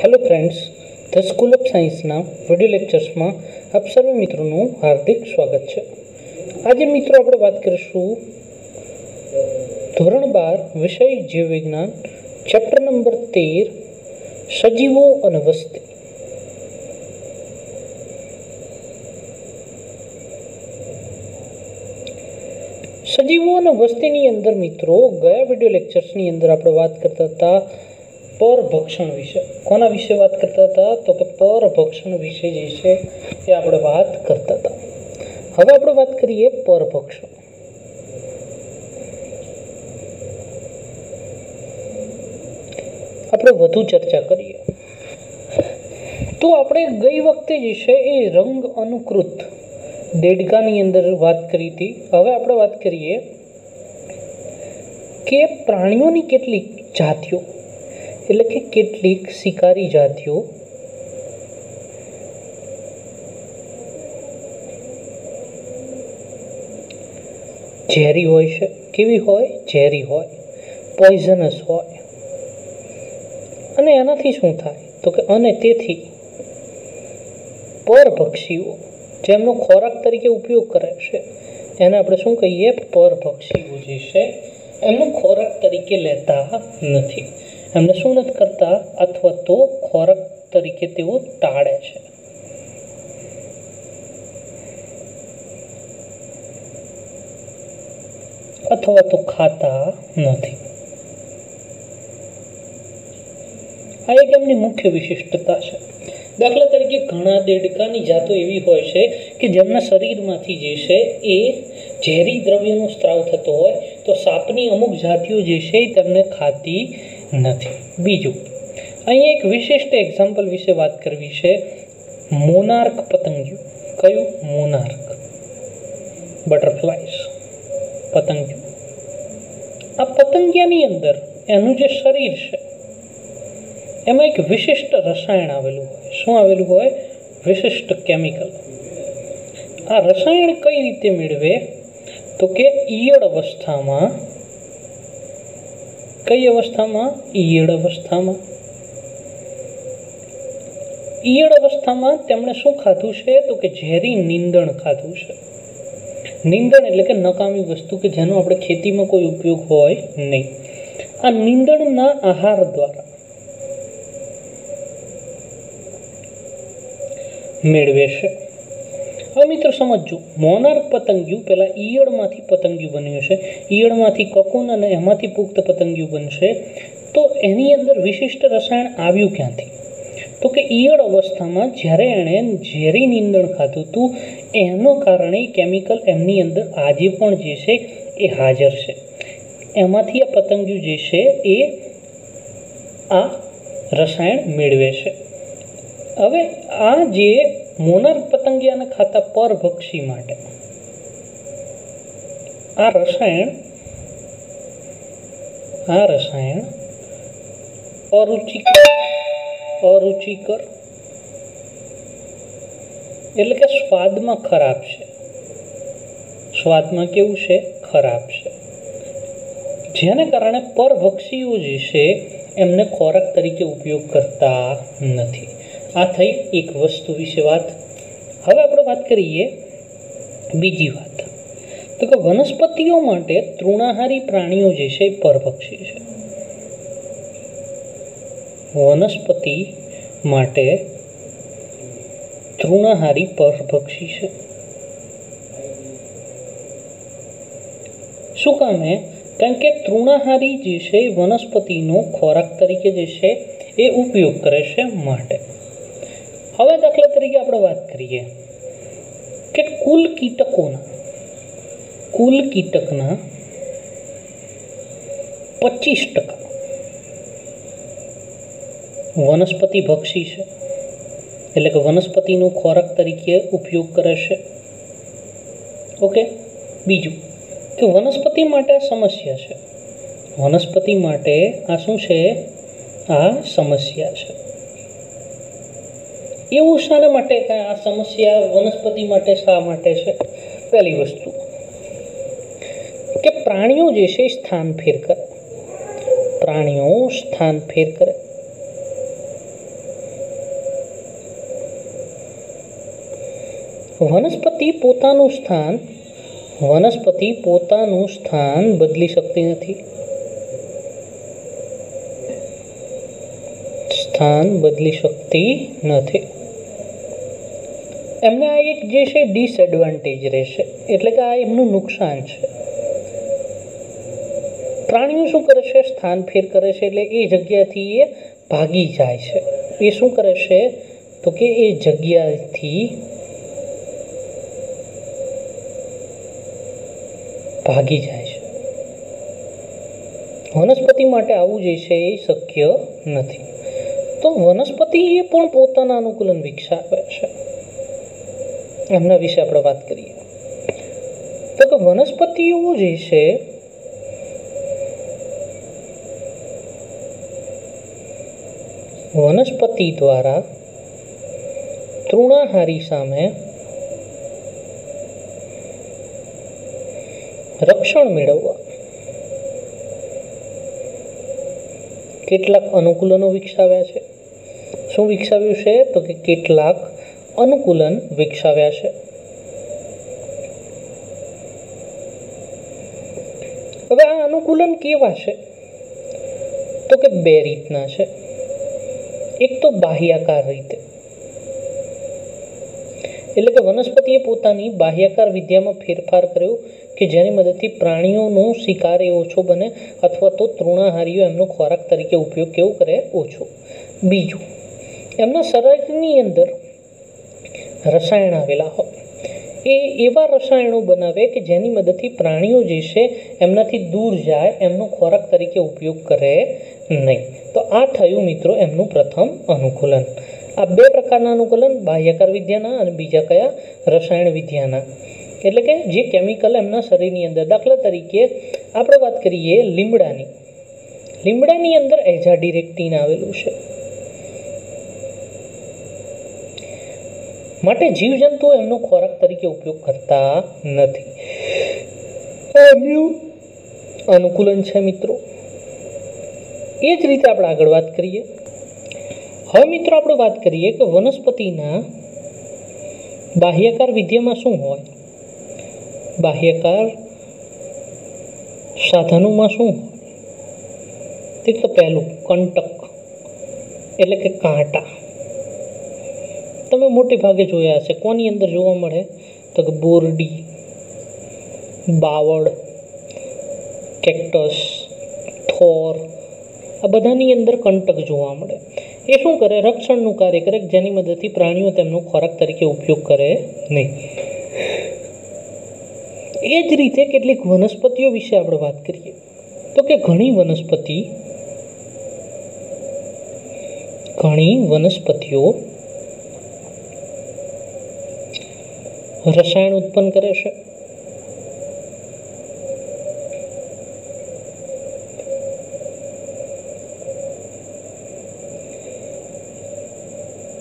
Hello friends the school of સાયન્સના video લેક્ચર્સમાં આપ સર્વે મિત્રોનું હાર્દિક સ્વાગત છે. આજે મિત્રો આપણે વાત કરીશું ધોરણ બાર વિષય જીવવિજ્ઞાન ચેપ્ટર નંબર તેર, સજીવો અને વસ્તી. સજીવો અને વસ્તીની અંદર મિત્રો, ગયા વિડિયો લેક્ચર્સની અંદર આપણે વાત કરતા હતા પરભક્ષણ વિશે. કોના વિશે વાત કરતા હતા? તો કે પરભક્ષણ વિશે જે છે, એ આપણે વાત કરતા હતા. હવે આપણે વાત કરીએ પરભક્ષણ. આપણે વધુ ચર્ચા કરીએ. તો આપણે ગઈ વખતે જે છે, એ રંગ અનુકૃત દેડકાની અંદર વાત કરી હતી. હવે આપણે વાત કરીએ કે પ્રાણીઓની કેટલીક જાતિઓ. એટલે કે કેટલીક શિકારી જાતિઓ ઝેરી હોય છે. કેવી હોય? ઝેરી હોય. પોઈઝનસ હોય. અને એનાથી શું થાય? તો કે અને તેથી પરભક્ષીઓ જેમનો ખોરાક તરીકે ઉપયોગ કરે છે, એને આપણે શું કહીએ? પરભક્ષીઓ જે છે, એમનો ખોરાક તરીકે લેતા નથી. એમને શું નથી કરતા અથવા તો ખોરાક તરીકે તેઓ ટાળે છે. અથવા તો ખાતા નથી. આ એક એમની મુખ્ય વિશિષ્ટતા છે. દાખલા તરીકે ઘણા દેડકાની જાતો એવી હોય છે કે જેમના શરીરમાંથી જે છે એ ઝેરી દ્રવ્યનો સ્ત્રાવ થતો હોય, તો સાપની અમુક જાતિઓ જે છે એ તેમને ખાતી નથી. બીજું, અહીં એક વિશિષ્ટ એક્ઝામ્પલ વિશે વાત કરવી છે. મોનાર્ક પતંગિયું. કયું? મોનાર્ક. બટરફ્લાઇઝ પતંગિયું. આ પતંગિયાની અંદર એનું જે શરીર છે, એમાં એક વિશિષ્ટ રસાયણ આવેલું હોય. શું આવેલું હોય? વિશિષ્ટ કેમિકલ આ રસાયણ કઈ રીતે મેળવે? તો કે ઈયળ અવસ્થામાં કઈ અવસ્થામાં? ઈયળ અવસ્થામાં. ઈયળ અવસ્થામાં તેમણે શું ખાધું છે? તો કે ઝેરી નીંદણ ખાધું છે. નીંદણ એટલે કે નકામી વસ્તુ કે જેનો આપણે ખેતીમાં કોઈ ઉપયોગ હોય નહીં. આ નીંદણના આહાર દ્વારા મેળવે છે. હવે મિત્રો, સમજજો. મોનાર્ક પતંગિયું પહેલાં ઈયળમાંથી પતંગિયું બન્યું છે ઈયળમાંથી કકુન અને એમાંથી પુખ્ત પતંગિયું બનશે. તો એની અંદર વિશિષ્ટ રસાયણ આવ્યું ક્યાંથી? તો કે ઈયળ અવસ્થામાં જ્યારે એણે ઝેરી નીંદણ ખાધું હતું, એનો કારણે કેમિકલ એમની અંદર આજે પણ જે છે એ હાજર છે. એમાંથી આ પતંગિયું જે છે એ આ રસાયણ મેળવે છે. હવે આ જે મોનર પતંગિયાને ખાતા પરભક્ષી માટે, આ રસાયણ આ રસાયણ અરુચિકર અરુચિકર એટલે કે સ્વાદમાં ખરાબ છે. સ્વાદમાં કેવું છે? ખરાબ છે. જેને કારણે પરભક્ષીઓ જે છે, એમને ખોરાક તરીકે ઉપયોગ કરતા નથી. આ થઈ એક વસ્તુ વિશે વાત. હવે આપણે વાત કરીએ બીજી વાત. તો કે વનસ્પતિઓ માટે તૃણાહારી પ્રાણીઓ જે છે એ પરભક્ષી છે. વનસ્પતિ માટે તૃણાહારી પરભક્ષી છે. શું કામે કારણ કે તૃણાહારી જે છે વનસ્પતિનો ખોરાક તરીકે જે છે એ ઉપયોગ કરે છે માટે. હવે દાખલા તરીકે આપણે વાત કરીએ કે કુલ કીટકોના, કુલ કીટકના પચીસ ટકા. વનસ્પતિ ભક્ષી છે, એટલે કે વનસ્પતિનો ખોરાક તરીકે ઉપયોગ કરે છે. ઓકે? બીજું કે વનસ્પતિ માટે આ સમસ્યા છે. વનસ્પતિ માટે આ શું છે? આ સમસ્યા છે. એવું શાના માટે આ સમસ્યા વનસ્પતિ માટે શા માટે છે? પહેલી વસ્તુ. કે પ્રાણીઓ જે છે સ્થાન ફેર કરે. પ્રાણીઓ સ્થાન ફેર કરે. વનસ્પતિ પોતાનું સ્થાન, વનસ્પતિ પોતાનું સ્થાન બદલી શકતી નથી. સ્થાન બદલી શકતી નથી. એમને આ એક જે છે ડિસએડવાન્ટેજ રહેશે. એટલે કે આ એમનું નુકસાન છે. પ્રાણીઓ શું કરે છે? સ્થાન ફેર કરે છે. એટલે એ જગ્યાથી એ ભાગી જાય છે. એ શું કરે છે? તો કે એ જગ્યાથી ભાગી જાય છે. વનસ્પતિ માટે આવું જે છે એ શક્ય નથી. તો વનસ્પતિ એ પણ પોતાના અનુકૂલન વિકસાવે. એમના વિશે આપણે વાત કરીએ. તો કે વનસ્પતિઓ જે છે, વનસ્પતિ દ્વારા તૃણાહારી સામે રક્ષણ મેળવવા. કેટલાક અનુકૂલનો વિકસાવ્યા છે. શું વિકસાવ્યું છે? તો કે કેટલાક અનુકૂલન વિકસાવ્યા છે. હવે આ અનુકૂલન કેવા છે? તો કે બે રીતના છે. એક તો બાહ્યાકાર રીતે. એટલે કે વનસ્પતિએ પોતાની બાહ્યાકાર વિદ્યામાં ફેરફાર કર્યો કે જેની મદદથી પ્રાણીઓનો શિકાર એ ઓછો બને અથવા તો તૃણાહારીઓ એમનો ખોરાક તરીકે ઉપયોગ કેવો કરે? ઓછો. બીજું, એમના શરીરની અંદર રસાયણ આવેલા હોય. એ એવા રસાયણો બનાવે કે જેની મદદથી પ્રાણીઓ જે છે એમનાથી દૂર જાય, એમનો ખોરાક તરીકે ઉપયોગ કરે નહીં. તો આ થયું મિત્રો એમનું પ્રથમ અનુકૂલન. આ બે પ્રકારના અનુકૂલન, બાહ્યકાર વિદ્યાના અને બીજા કયા? રસાયણ વિદ્યાના. એટલે કે જે કેમિકલ એમના શરીરની અંદર, દાખલા તરીકે આપણે વાત કરીએ લીમડાની. લીમડાની અંદર એઝાડિરેક્ટિન આવેલું છે. માટે જીવજંતુઓ એમનો ખોરાક તરીકે ઉપયોગ કરતા નથી. એમનું અનુકૂલન છે મિત્રો. એ જ રીતે આપણે આગળ વાત કરીએ. હવે મિત્રો આપણે વાત કરીએ કે વનસ્પતિના બાહ્યકાર વિદ્યામાં શું હોય? બાહ્યકાર સાધનોમાં શું હોય? તે તો પહેલું, કંટક, એટલે કે કાંટા. તમે મોટે ભાગે જોયા હશે. કોની અંદર જોવા મળે? તો કે બોરડી, બાવળ, કેક્ટસ, થોર, આ બધાની અંદર કંટક જોવા મળે. એ શું કરે? રક્ષણનું કાર્ય કરે જેની મદદથી પ્રાણીઓ તેમનો ખોરાક તરીકે ઉપયોગ કરે નહીં. એ જ રીતે કેટલીક વનસ્પતિઓ વિશે આપણે વાત કરીએ. તો કે ઘણી વનસ્પતિ, ઘણી વનસ્પતિઓ રસાયણ ઉત્પન્ન કરે છે.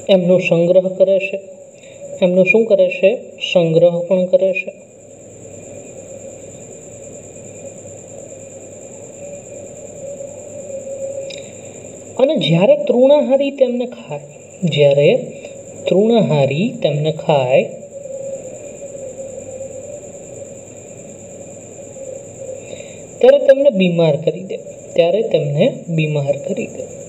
એમનો સંગ્રહ કરે છે. એમનો શું કરે છે? સંગ્રહ પણ કરે છે. અને જ્યારે તૃણાહારી તેમને ખાય, જ્યારે તૃણાહારી તેમને ખાય ત્યારે તેમને બીમાર કરી દે. ત્યારે તેમને બીમાર કરી દે.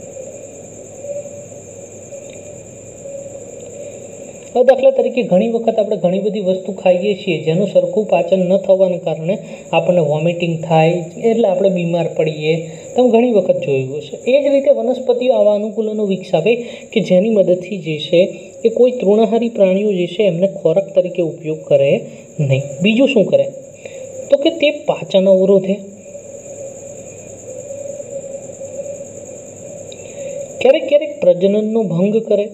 દાખલા તરીકે ઘણી વખત આપણે ઘણી બધી વસ્તુ ખાઈએ છીએ જેનું સરખું પાચન ન થવાને કારણે આપણને વોમિટિંગ થાય, એટલે આપણે બીમાર પડીએ. તમે ઘણી વખત જોયું હશે. એ જ રીતે વનસ્પતિઓ આવા અનુકૂલનો વિકસાવે કે જેની મદદથી જે છે એ કોઈ તૃણાહારી પ્રાણીઓ જે છે એમને ખોરાક તરીકે ઉપયોગ કરે નહીં. બીજું શું કરે? તો કે તે પાચન અવરોધે ક્યારેક ક્યારેક પ્રજનનનો ભંગ કરે.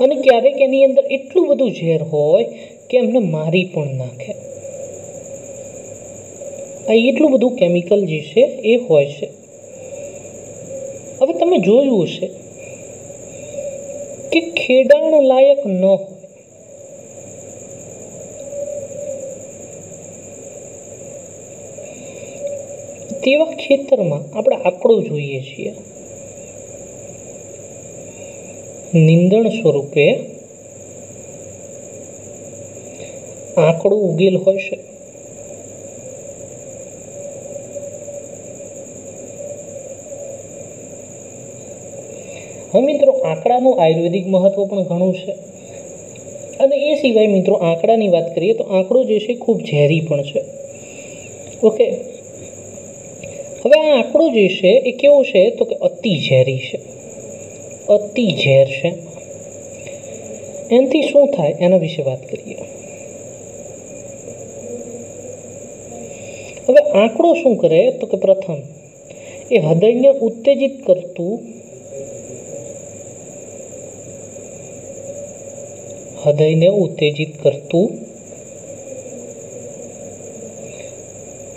અને ક્યારેક એની અંદર એટલું બધું ઝેર હોય કે એમને મારી પણ નાખે. આ એટલું બધું કેમિકલ જે છે એ હોય છે. હવે તમે જોયું હશે કે ખેડાણ લાયક ન હોય. તેવા ખેતરમાં આપણે આંકડો જોઈએ છીએ. નિંદણ સ્વરૂપે આંકડો ઉગેલ હોય છે. હવે મિત્રો આંકડાનું આયુર્વેદિક મહત્વ પણ ઘણું છે. અને એ સિવાય મિત્રો આંકડાની વાત કરીએ તો આંકડો જે છે ખૂબ ઝેરી પણ છે. ઓકે? હવે આ આંકડો જે છે એ કેવો છે તો કે અતિ ઝેરી છે. અતિ ઝેર છે. એનાથી શું થાય? એના વિશે વાત કરીએ. હવે આંકડો શું કરે? તો કે પ્રથમ, એ હૃદયને ઉત્તેજિત કરતું હૃદયને ઉત્તેજિત કરતું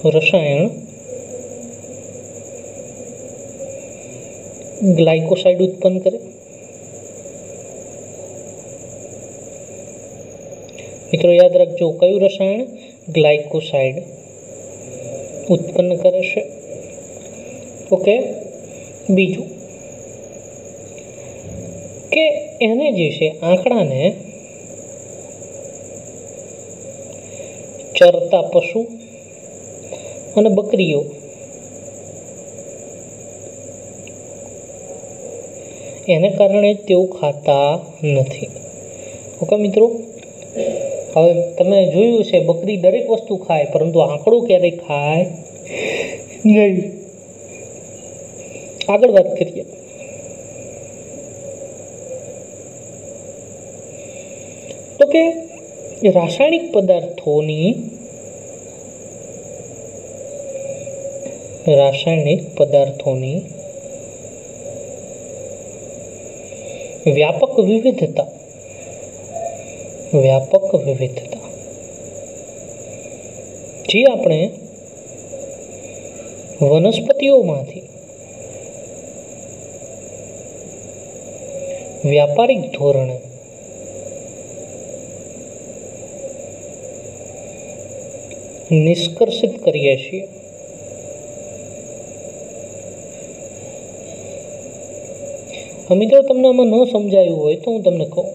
રસાયણ ગ્લાયકોસાઇડ ઉત્પન્ન કરે? મિત્રો, યાદ રાખજો, કયું રસાયણ ગ્લાયકોસાઇડ ઉત્પન્ન કરે છે? ઓકે, બીજું. કે એને જે છે, આંકડાને ચરતા પશુ અને બકરીઓ એને કારણે તેઓ ખાતા નથી. ઓકે મિત્રો? હવે તમે જોયું છે, બકરી દરેક વસ્તુ ખાય, પરંતુ આંકડો ક્યારેય ખાય નહીં? આગળ વાત કરીએ. તો કે રાસાયણિક પદાર્થોની રાસાયણિક પદાર્થોની વ્યાપક વિવિધતા. વ્યાપક વિવિધતા. જે આપણે વનસ્પતિઓમાંથી વ્યાપારિક ધોરણે નિષ્કર્ષિત કરીએ છીએ. મિત્રો તમને આમાં ન સમજાયું હોય તો હું તમને કહું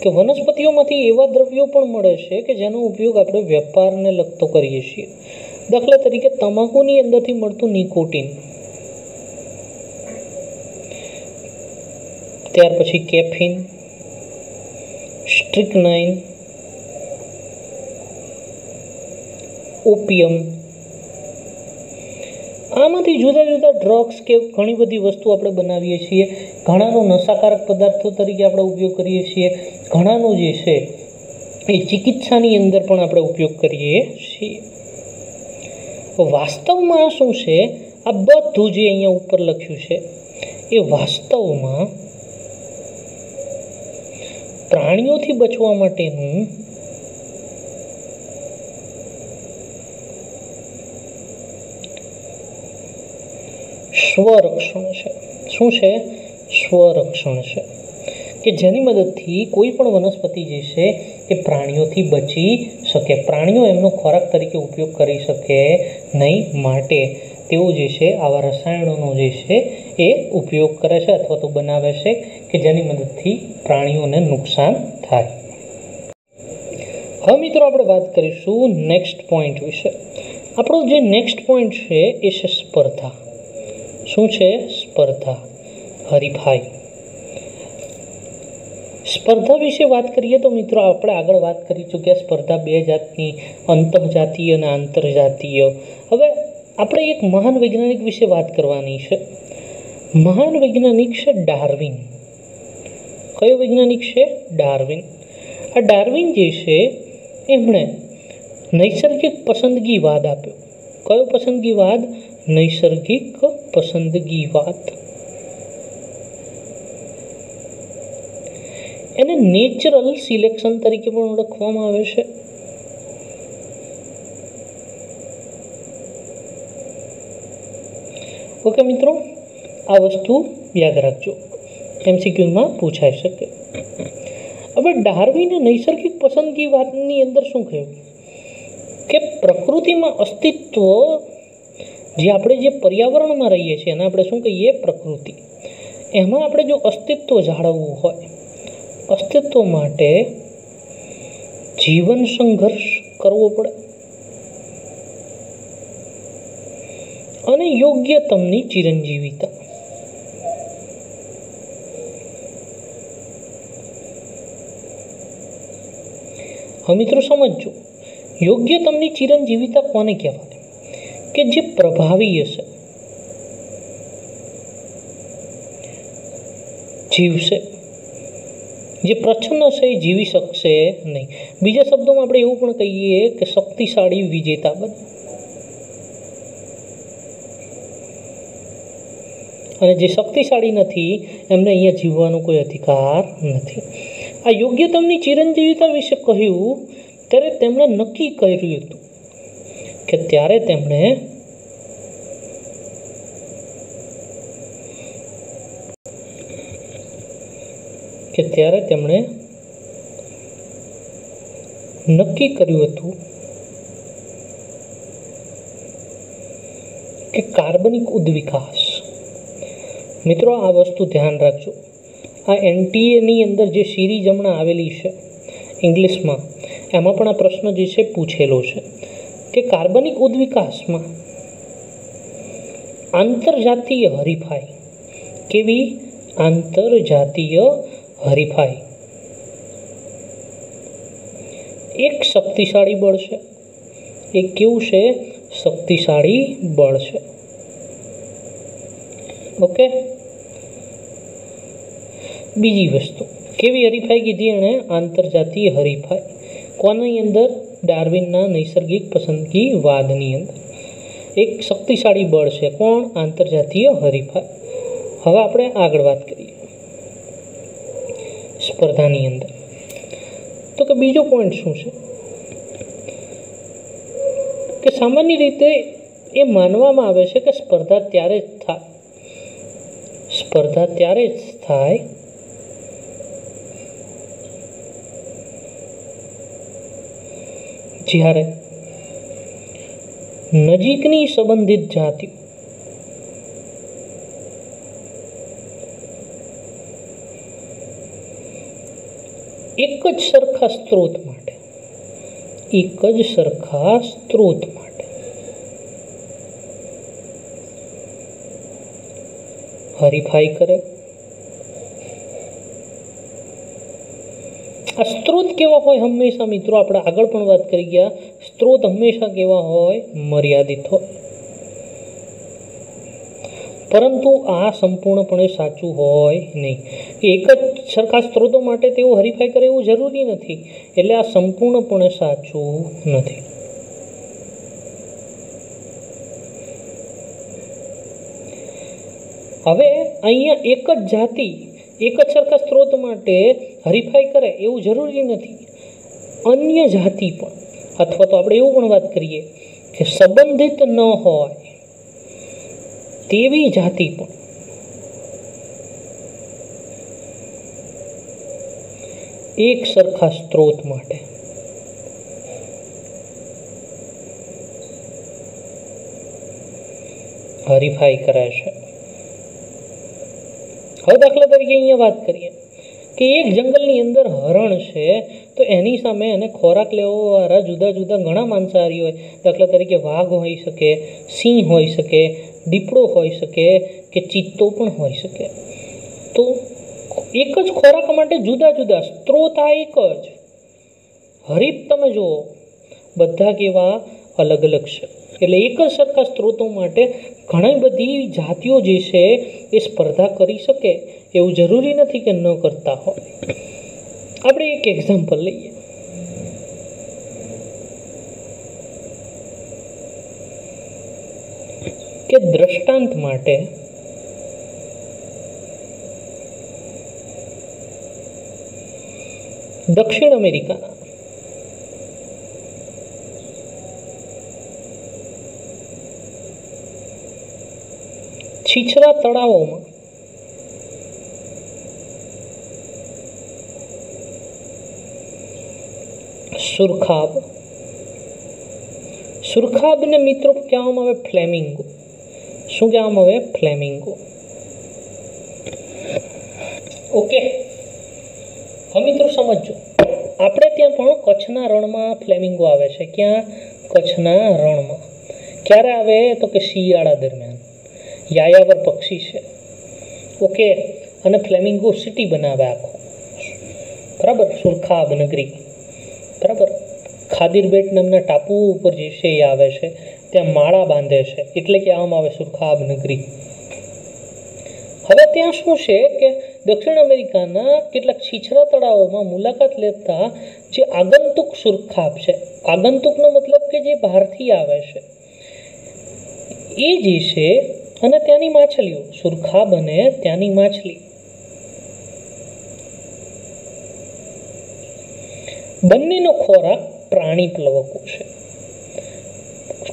કે વનસ્પતિઓમાંથી એવા દ્રવ્યો પણ મળે છે કે જેનો ઉપયોગ આપણે વેપારને લગતો કરીએ છીએ. દાખલા તરીકે તમાકુની અંદરથી મળતું નિકોટિન. ત્યાર પછી કેફિન, સ્ટ્રિકનાઇન, ઓપિયમ આમાંથી જુદા જુદા ડ્રગ્સ કે ઘણી બધી વસ્તુ આપણે બનાવીએ છીએ. ઘણાનો નશાકારક પદાર્થો તરીકે આપણે ઉપયોગ કરીએ છીએ. ઘણાનો જે છે, એ ચિકિત્સાની અંદર પણ આપણે ઉપયોગ કરીએ છીએ. વાસ્તવમાં શું છે? આ બધું જે અહીંયા ઉપર લખ્યું છે, એ વાસ્તવમાં પ્રાણીઓથી બચવા માટેનું સ્વરક્ષણ છે. શું છે? સ્વરક્ષણ છે. કે જેની મદદથી કોઈ પણ વનસ્પતિ જે છે એ પ્રાણીઓથી બચી શકે. પ્રાણીઓ એમનો ખોરાક તરીકે ઉપયોગ કરી શકે નહીં માટે. તેઓ જે છે આવા રસાયણોનો જે છે એ ઉપયોગ કરે છે અથવા તો બનાવે છે કે જેની મદદથી પ્રાણીઓને નુકસાન થાય. હવે મિત્રો આપણે વાત કરીશું નેક્સ્ટ પોઈન્ટ વિશે. આપણો જે નેક્સ્ટ પોઈન્ટ છે એ છે સ્પર્ધા. શું છે સ્પર્ધા? હરીફાઈ. સ્પર્ધા વિશે વાત કરીએ તો મિત્રો આપણે આગળ વાત કરી ચૂક્યા સ્પર્ધા બે જાતની, અંતરજાતીય અને આંતરજાતીય. હવે આપણે એક મહાન વૈજ્ઞાનિક વિશે વાત કરવાની છે. મહાન વૈજ્ઞાનિક છે ડાર્વિન. કયો વૈજ્ઞાનિક છે? ડાર્વિન. આ ડાર્વિન જે છે, એમણે નૈસર્ગિક પસંદગીવાદ આપ્યો. કયો પસંદગીવાદ નૈસર્ગિક પસંદગી વાત એને નેચરલ સિલેક્શન તરીકે પણ ઓળખવામાં આવે છે. ઓકે મિત્રો, આ વસ્તુ યાદ રાખજો. એમસીક્યુમાં પૂછાઈ શકે. હવે ડાર્વિને નૈસર્ગિક પસંદગી વાતની અંદર શું કહ્યું? કે પ્રકૃતિમાં અસ્તિત્વ જે આપણે જે પર્યાવરણમાં રહીએ છીએ, એને આપણે શું કહીએ? પ્રકૃતિ. એમાં આપણે જો અસ્તિત્વ જાળવવું હોય, અસ્તિત્વ માટે જીવન સંઘર્ષ કરવો પડે. અને યોગ્યતમની ચિરંજીવિતા. હવે મિત્રો, સમજજો. યોગ્યતમની ચિરંજીવિતા કોને કહેવાય? કે જે પ્રભાવી હશે. જીવશે. જે પ્રચ્છન્ન હશે એ જીવી શકશે નહીં. બીજા શબ્દોમાં આપણે એવું પણ કહીએ કે શક્તિશાળી વિજેતા બને. અને જે શક્તિશાળી નથી, એમને અહીંયા જીવવાનો કોઈ અધિકાર નથી. આ યોગ્યતમની ચિરંજીવિતા વિશે કહ્યું, ત્યારે તેમણે નક્કી કર્યું હતું. કે ત્યારે તેમણે કે ત્યારે તેમણે નક્કી કર્યું હતું કે કાર્બનિક ઉદ્વિકાસ. મિત્રો, આ વસ્તુ ધ્યાન રાખજો. આ એનટીએની અંદર જે સિરીઝ હમણાં આવેલી છે, ઇંગ્લિશમાં, એમાં પણ આ પ્રશ્ન જે છે, પૂછેલો છે. કે કાર્બનિક ઉદ્વિકાસમાં આંતરજાતીય હરીફાઈ કેવી? આંતરજાતીય હરીફાઈ. એક શક્તિશાળી બળ છે. એ કેવું છે? શક્તિશાળી બળ છે. ઓકે? બીજી વસ્તુ. કેવી હરીફાઈ કીધી એણે? આંતરજાતીય હરીફાઈ. કોની અંદર? ડાર્વિનના નૈસર્ગિક પસંદગી વાદની અંદર. એક શક્તિશાળી બળ છે. કોણ? આંતરજાતીય હરીફાઈ. હવે આપણે આગળ વાત કરીએ. સ્પર્ધાની અંદર. તો કે બીજો પોઈન્ટ શું છે? કે સામાન્ય રીતે એ માનવામાં આવે છે કે સ્પર્ધા ત્યારે જ થાય સ્પર્ધા ત્યારે જ થાય જ્યારે નજીકની સંબંધિત જાતિઓ એક જ સરખા સ્ત્રોત માટે, એક જ સરખા સ્ત્રોત માટે હરીફાઈ કરે આ સ્ત્રોત કેવા હોય હંમેશા મિત્રો? આપણે આગળ પણ વાત કરી ગયા. સ્ત્રોત હંમેશા કેવા હોય? મર્યાદિત હોય. પરંતુ આ સંપૂર્ણપણે સાચું હોય નહીં. એક જ સરખા સ્ત્રોતો માટે તેઓ હરીફાઈ કરે એવું જરૂરી નથી. એટલે આ સંપૂર્ણપણે સાચું નથી. હવે અહીંયા એક જ જાતિ એક જ સરખા સ્ત્રોત માટે હરીફાઈ કરે એવું જરૂરી નથી. અન્ય જાતિ પણ, અથવા તો આપણે એવું પણ વાત કરીએ કે સંબંધિત ન હોય, તેવી જાતિ પણ. એક સરખા સ્ત્રોત માટે. હરીફાઈ કરે છે. હવે દાખલા તરીકે અહીંયા વાત કરીએ. કે એક જંગલની અંદર હરણ છે, તો એની સામે એને ખોરાક લેવાવાળા જુદા જુદા ઘણા માંસાહારી હોય. દાખલા તરીકે વાઘ હોઈ શકે, સિંહ હોઈ શકે, દીપડો હોઈ શકે કે ચિત્તો પણ હોઈ શકે. તો એક જ ખોરાક માટે જુદા જુદા સ્ત્રોત આ એક જ. હરીફ તમે જુઓ, બધા કેવા અલગ અલગ છે. એટલે એક જ સરખા સ્ત્રોતો માટે ઘણી બધી જાતિઓ જે છે એ સ્પર્ધા કરી શકે એવું જરૂરી નથી કે ન કરતા હોય. આપણે એક એક્ઝામ્પલ લઈએ. કે દ્રષ્ટાંત માટે દક્ષિણ અમેરિકાના છીછરા તળાવોમાં. સુરખાબ. સુરખાબને મિત્રો કહેવામાં આવે ફ્લેમિંગો. શું કહેવામાં આવે? ફ્લેમિંગો. ઓકે. હવે મિત્રો સમજો આપણે ત્યાં પણ કચ્છના રણમાં ફ્લેમિંગો આવે છે. ક્યાં? કચ્છના રણમાં. ક્યારે આવે? તો કે શિયાળા દરમિયાન. યાયાવર પક્ષી છે. ઓકે, અને ફ્લેમિંગો સિટી બનાવે આખો. બરાબર? સુરખાબ નગરી બરાબર? ખાદીરબેટ નામના ટાપુ ઉપર જે છે એ આવે છે. ત્યાં માળા બાંધે છે. એટલે કે આમ આવે સુરખાબ નગરી હવે ત્યાં શું છે કે દક્ષિણ અમેરિકાના કેટલાક છીછરા તળાવોમાં મુલાકાત લેતા જે આગંતુક સુરખાબ છે, આગંતુકનો મતલબ કે જે બહારથી આવે છે, એ જે છે અને ત્યાંની માછલીઓ. સુરખા બને ત્યાંની માછલી. બંનેનો ખોરાક પ્રાણી પ્લવકો છે.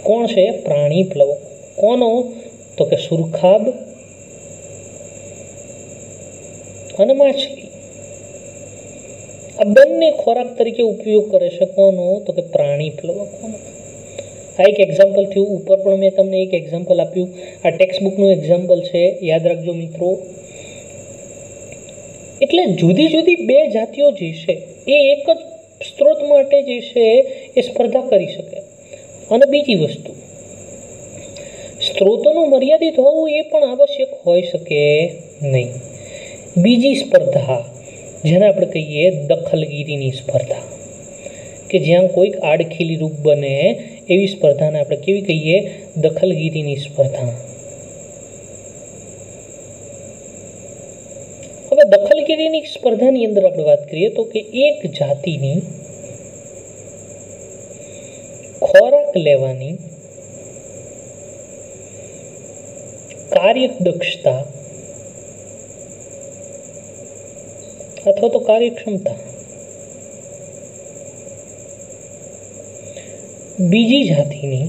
કોણ છે? પ્રાણી પ્લવકો. કોનો? તો કે સુરખાબ અને માછલી. આ બંને ખોરાક તરીકે ઉપયોગ કરે છે કોનો? તો કે પ્રાણી પ્લવકોનો. આ એક થયું. ઉપર પણ મેં તમને એક એક્ઝામ્પલ આપ્યું. આ ટેક્સ્ટ બુકનું એક્ઝામ્પલ છે. યાદ રાખજો મિત્રો. એટલે જુદી જુદી બે જાતિઓ જે છે, એ એક જ સ્ત્રોત માટે જે છે, એ સ્પર્ધા કરી શકે. અને બીજી વસ્તુ, સ્ત્રોતોનું મર્યાદિત હોવું એ પણ આવશ્યક હોઈ શકે નહીં. બીજી સ્પર્ધા, જેને આપણે કહીએ દખલગીરીની સ્પર્ધા. કે જ્યાં કોઈક આડખીલી રૂપ બને એવી સ્પર્ધાને આપણે કેવી કહીએ? દખલગીરીની સ્પર્ધા. હવે દખલગીરીની સ્પર્ધાની અંદર આપણે વાત કરીએ તો કે એક જાતિની ખોરાક લેવાની કાર્યદક્ષતા અથવા તો કાર્યક્ષમતા બીજી જાતિની.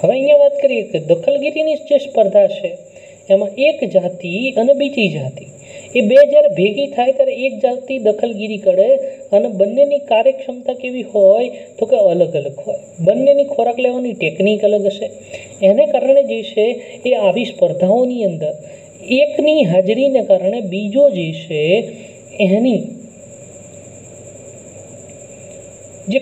હવે અહીંયા વાત કરીએ કે દખલગીરીની જે સ્પર્ધા છે, એમાં એક જાતિ અને બીજી જાતિ. એ બે જ્યારે ભેગી થાય ત્યારે એક જાતિ દખલગીરી કરે અને બંનેની કાર્યક્ષમતા કેવી હોય તો કે અલગ અલગ હોય. બંનેની ખોરાક લેવાની ટેકનિક અલગ હશે. એને કારણે જે છે એ આવી સ્પર્ધાઓની અંદર એકની હાજરીને કારણે બીજો જે છે એની જે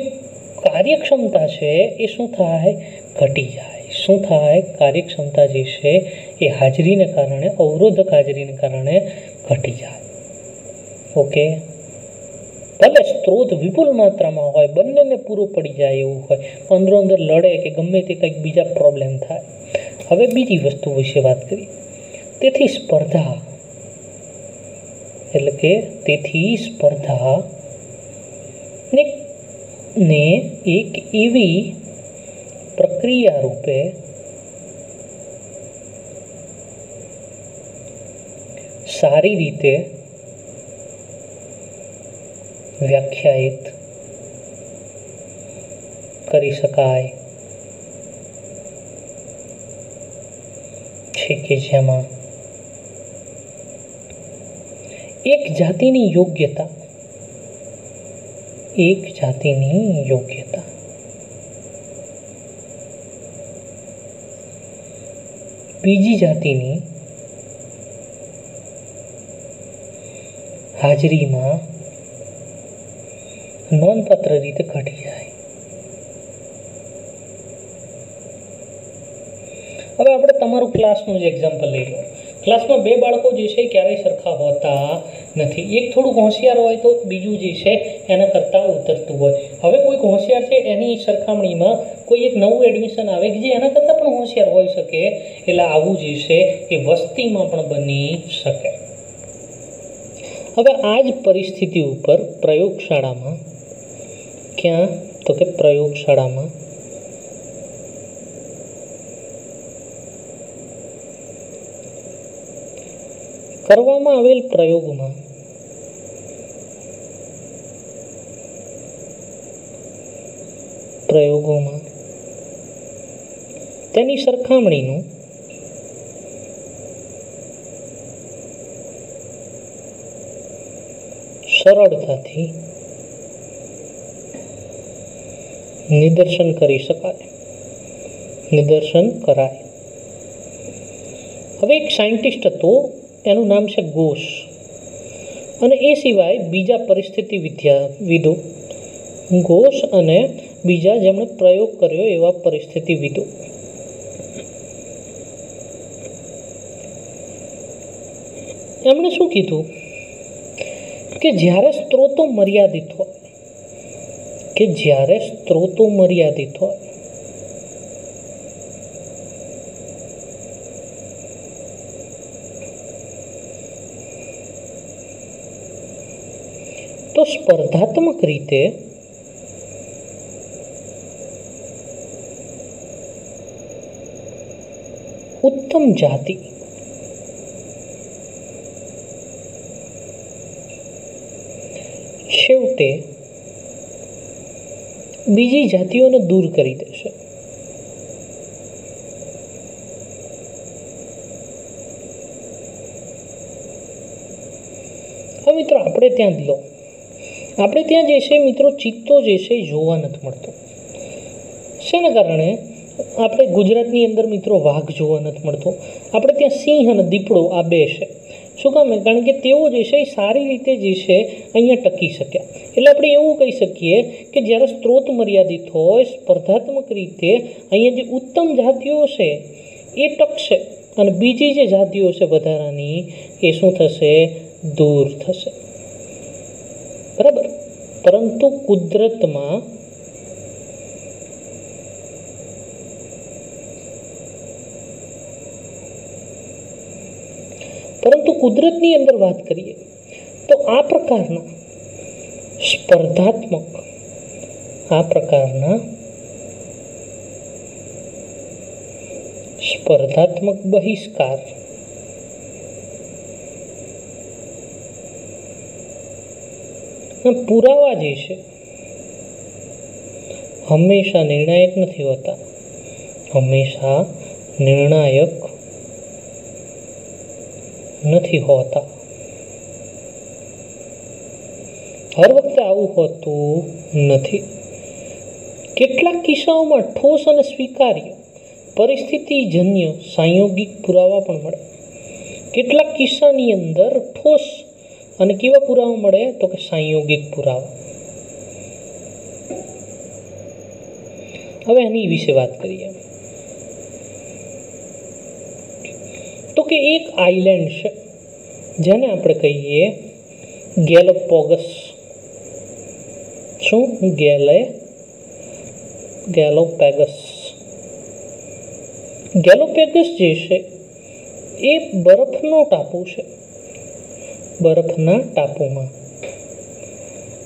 કાર્યક્ષમતા છે એ શું થાય? ઘટી જાય. શું થાય? કાર્યક્ષમતા જે છે એ હાજરીને કારણે, અવરોધક હાજરીને કારણે ઘટી જાય. ઓકે? ભલે સ્ત્રોત વિપુલ માત્રામાં હોય, બંનેને પૂરો પડી જાય એવું હોય અંદરો અંદર લડે કે ગમે તે કંઈક બીજા પ્રોબ્લેમ થાય. હવે બીજી વસ્તુ વિશે વાત કરીએ. તેથી સ્પર્ધા એટલે કે તેથી સ્પર્ધા ને ને એક એવી પ્રક્રિયા રૂપે સારી રીતે વ્યાખ્યાયિત કરી શકાય છે કે જેમાં એક જાતિની યોગ્યતા. એક જાતિની યોગ્યતા. બીજી જાતિની હાજરીમાં નોંધપાત્ર રીતે ઘટી જાય. હવે આપણે તમારું ક્લાસનું જ એક્ઝામ્પલ લઈ લો. ક્લાસમાં બે બાળકો જે છે ક્યારેય સરખા હોતા નથી. એક થોડુંક હોશિયાર હોય તો બીજું જે છે એના કરતાં ઉતરતું હોય. હવે કોઈક હોશિયાર છે એની સરખામણીમાં કોઈ એક નવું એડમિશન આવે કે જે એના કરતાં પણ હોશિયાર હોઈ શકે, એટલે આવું જે છે એ વસ્તીમાં પણ બની શકે. હવે આ જ પરિસ્થિતિ ઉપર પ્રયોગશાળામાં ક્યાં? તો કે પ્રયોગશાળામાં કરવામાં આવેલ પ્રયોગમાં પ્રયોગોમાં તેની સરખામણીનું સરળતાથી નિદર્શન કરી શકાય. નિદર્શન કરાય. હવે એક સાયન્ટિસ્ટ હતો એનું નામ છે ઘોષ. અને એ સિવાય બીજા પરિસ્થિતિ વિદ્યાવિદો ઘોષ અને બીજા જેમણે પ્રયોગ કર્યો એવા પરિસ્થિતિવિદો એમણે શું કીધું? કે જ્યારે સ્ત્રોતો મર્યાદિત હોય, કે જ્યારે સ્ત્રોતો મર્યાદિત હોય તો સ્પર્ધાત્મક રીતે ઉત્તમ જાતિ છેવટે બીજી જાતિઓને દૂર કરી દેશે હવે મિત્રો આપણે ત્યાં જ લો આપણે ત્યાં જે છે મિત્રો, ચિત્તો જે છે એ જોવા નથી મળતો. શેના કારણે? આપણે ગુજરાતની અંદર મિત્રો વાઘ જોવા નથી મળતો. આપણે ત્યાં સિંહ અને દીપડો આ બે છે. શું કામ? કારણ કે તેઓ જે છે એ સારી રીતે જે છે અહીંયા ટકી શક્યા. એટલે આપણે એવું કહી શકીએ કે જ્યારે સ્ત્રોત મર્યાદિત હોય, સ્પર્ધાત્મક રીતે અહીંયા જે ઉત્તમ જાતિઓ છે એ ટકશે અને બીજી જે જાતિઓ છે વધારાની, એ શું થશે? દૂર થશે. પરંતુ કુદરતમાં પરંતુ કુદરતની અંદર વાત કરીએ તો આ પ્રકારના સ્પર્ધાત્મક આ પ્રકારના સ્પર્ધાત્મક બહિષ્કાર પુરાવા જે છે, હંમેશા નિર્ણાયક નથી હોતા. હંમેશા નિર્ણાયક નથી હોતા. હર વખતે આવું હોતું નથી. કેટલાક કિસ્સાઓમાં ઠોસ અને સ્વીકાર્ય પરિસ્થિતિજન્ય સંયોગિક પુરાવા પણ મળે. કેટલાક કિસ્સાની અંદર ઠોસ અને કેવા પુરાવા મળે? તો કે સંયોગિક પુરાવા. હવે એની વિશે વાત કરીએ. તો કે એક આઇલેન્ડ છે, જેને આપણે કહીએ ગેલોપોગસ શું? ગેલે ગેલોપેગસ ગેલોપેગસ જે છે, એ બરફનો ટાપુ છે. બરફના ટાપુમાં.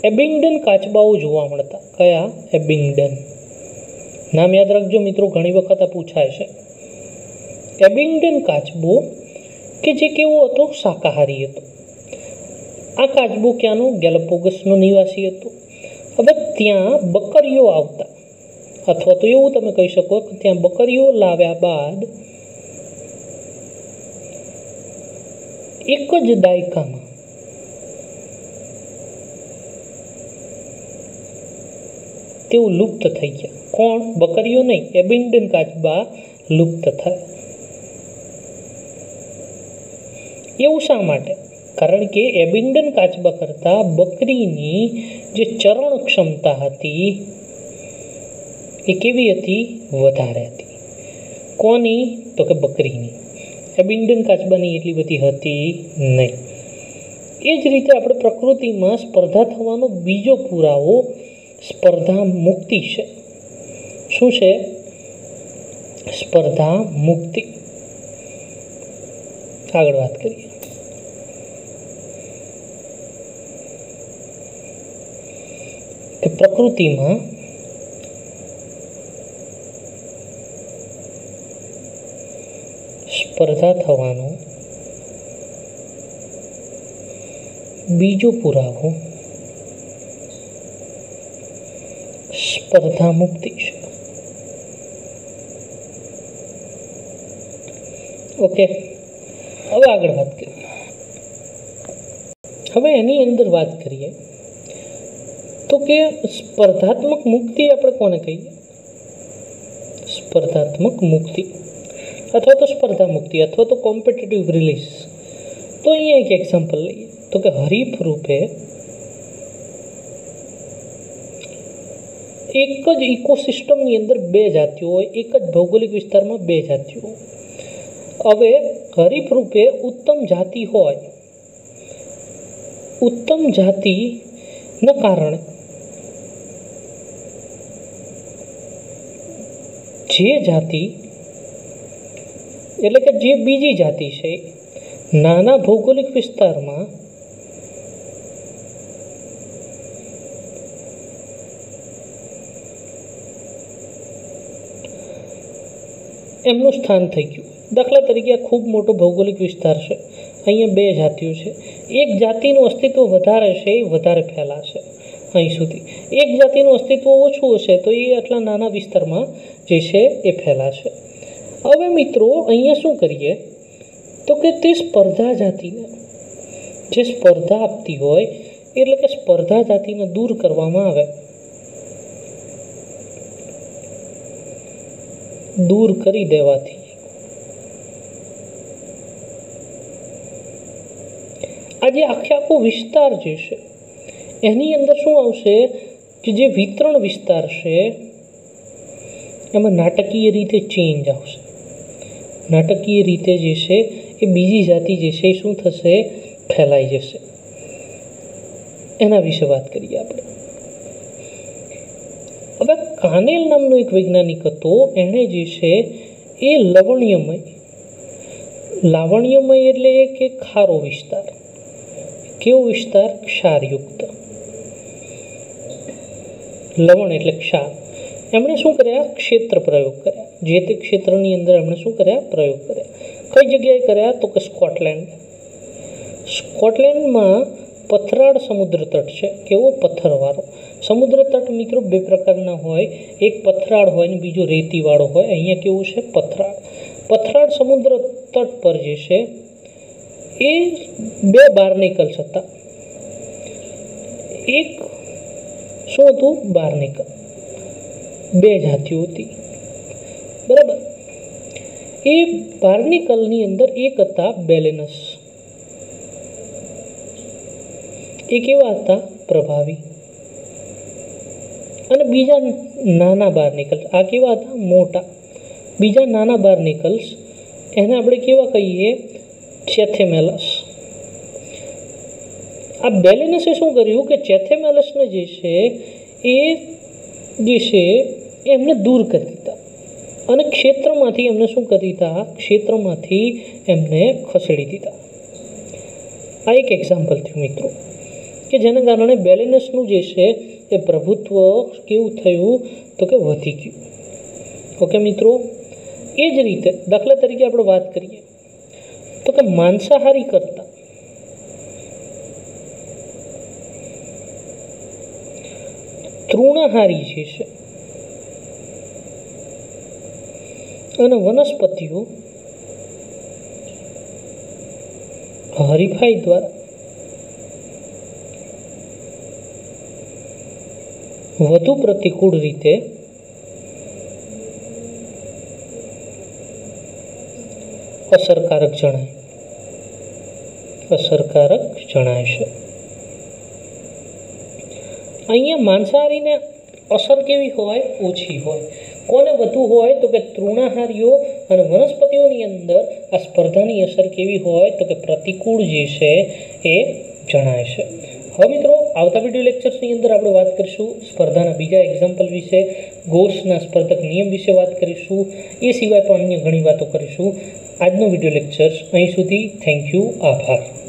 એબિંગડન કાચબાઓ જોવા મળતા. કયા? એબિંગડન. નામ યાદ રાખજો મિત્રો, ઘણી વખત આ પૂછાય છે. એબિંગડન કાચબો કે જે કેવો હતો? શાકાહારી હતો. આ કાચબો ક્યાંનો? ગેલપોગસનો નિવાસી હતો. હવે ત્યાં બકરીઓ આવતા. અથવા તો એવું તમે કહી શકો કે ત્યાં બકરીઓ લાવ્યા બાદ એક જ દાયકામાં તેઓ લુપ્ત થઈ ગયા. કોણ? બકરીઓ નહીં, એબિન્ડન કાચબા લુપ્ત થયા. એવું શા માટે? કારણ કે એબિન્ડન કાચબા કરતાં બકરીની જે ચરણ ક્ષમતા હતી, એ કેવી હતી? વધારે હતી. કોની? તો કે બકરીની. એબિન્ડન કાચબાની એટલી બધી હતી નહીં. એ જ રીતે આપણે પ્રકૃતિમાં સ્પર્ધા થવાનો બીજો પુરાવો સ્પર્ધા મુક્તિ છે. શું છે? સ્પર્ધા મુક્તિ. આગળ વાત કરીએ. કે પ્રકૃતિમાં સ્પર્ધા થવાનો બીજો પુરાવો સ્પર્ધા મુક્તિ છે ઓકે હવે આગળ વાત કરીએ હવે એની અંદર વાત કરીએ તો કે સ્પર્ધાત્મક મુક્તિ આપણે કોને કહીએ સ્પર્ધાત્મક મુક્તિ અથવા તો સ્પર્ધા મુક્તિ અથવા તો કોમ્પિટિટિવ રિલીઝ તો અહીંયા એક એક્ઝામ્પલ લઈએ તો કે હરીફ રૂપે એક જ ઇકોસિસ્ટમની અંદર બે જાતિઓ હોય, એક જ ભૌગોલિક વિસ્તારમાં બે જાતિઓ હવે હરીફ રૂપે ઉત્તમ જાતિ હોય, ઉત્તમ જાતિના કારણે જે જાતિ, એટલે કે જે બીજી જાતિ છે, નાના ભૌગોલિક વિસ્તારમાં એમનું સ્થાન થઈ ગયું. દાખલા તરીકે આ ખૂબ મોટો ભૌગોલિક વિસ્તાર છે. અહીંયા બે જાતિઓ છે. એક જાતિનું અસ્તિત્વ વધારે છે, એ વધારે ફેલાશે અહીં સુધી. એક જાતિનું અસ્તિત્વ ઓછું હશે તો એ આટલા નાના વિસ્તારમાં જે છે એ ફેલાશે હવે મિત્રો, અહીંયા શું કરીએ? તો કે તે સ્પર્ધા જાતિને. જે સ્પર્ધા આપતી હોય, એટલે કે સ્પર્ધા જાતિને દૂર કરવામાં આવે. દૂર કરી દેવાથી. આજે આખે આખો વિસ્તાર જે છે, એની અંદર શું આવશે કે જે વિતરણ વિસ્તાર છે, એમાં નાટકીય રીતે ચેન્જ આવશે. નાટકીય રીતે જે છે, એ બીજી જાતિ જે છે, એ શું થશે? ફેલાઈ જશે. એના વિશે વાત કરીએ આપણે. હવે કાનેલ નામનો એક વૈજ્ઞાનિક હતો, એણે જે છે એ લવણ્યમય. લાવણ્યમય એટલે કે ખારો વિસ્તાર. કેવો વિસ્તાર? ક્ષારયુક્ત. લવણ એટલે ક્ષાર. એમણે શું કર્યા? ક્ષેત્ર પ્રયોગ કર્યા. જે તે ક્ષેત્રની અંદર એમણે શું કર્યા? પ્રયોગ કર્યા. કઈ જગ્યાએ કર્યા? તો કે સ્કોટલેન્ડ. સ્કોટલેન્ડમાં પથરાળ સમુદ્ર તટ છે. કેવો? પથ્થરવાળો સમુદ્ર તટ મિત્રો બે પ્રકારના હોય. એક પથરાળ હોય ને બીજો રેતીવાળો હોય. અહીંયા કેવું છે? પથરાળ. પથરાળ સમુદ્ર તટ પર જે છે, એ બે બાર્નિકલ હતા એક શું હતું? બાર્નિકલ બે જાતિઓ હતી. બરાબર. એ બાર્નિકલની અંદર એક હતા બેલેનસ. એ કેવા હતા? પ્રભાવી. અને બીજા નાના બાર્નિકલ્સ આ કેવા હતા? મોટા. બીજા નાના બાર્નિકલ્સ એને આપણે કેવા કહીએ? ચેથેમેલસ. આ બેલેનસે શું કર્યું? કે ચેથેમેલસને જે છે, એ જે છે, એમને દૂર કરી દીધા. અને ક્ષેત્રમાંથી એમને શું કરી દીધા? ક્ષેત્રમાંથી એમને ખસેડી દીધા. આ એક એક્ઝામ્પલ થયું મિત્રો, કે જેના કારણે બેલેનસનું જે છે એ પ્રભુત્વ કેવું થયું તો કે વધી ગયું. ઓકે મિત્રો? એ જ રીતે દાખલા તરીકે આપણે વાત કરીએ તો કે માંસાહારી કરતા. તૃણાહારી જે છે અને વનસ્પતિઓ હરીફાઈ દ્વારા વધુ પ્રતિકૂળ રીતે અસરકારક જણાય. અસરકારક જણાય છે. અહીંયા માંસાહારીને અસર કેવી હોય? ઓછી હોય. કોને વધુ હોય? તો કે તૃણાહારીઓ અને વનસ્પતિઓની અંદર આ સ્પર્ધાની અસર કેવી હોય? તો કે પ્રતિકૂળ જે છે એ જણાય છે. હવે મિત્રો, આવતા વીડિયો લેક્ચર્સની અંદર આપણે વાત કરીશું સ્પર્ધાના બીજા એક્ઝામ્પલ વિશે ગોસના સ્પર્ધક નિયમ વિશે વાત કરીશું, એ સિવાય પણ અન્ય ઘણી વાતો કરીશું. આજનો વીડિયો લેક્ચર્સ અહીં સુધી થેન્ક યુ આભાર.